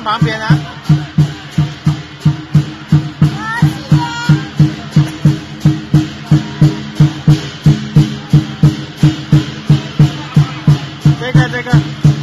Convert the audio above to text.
旁边啊。这个这个。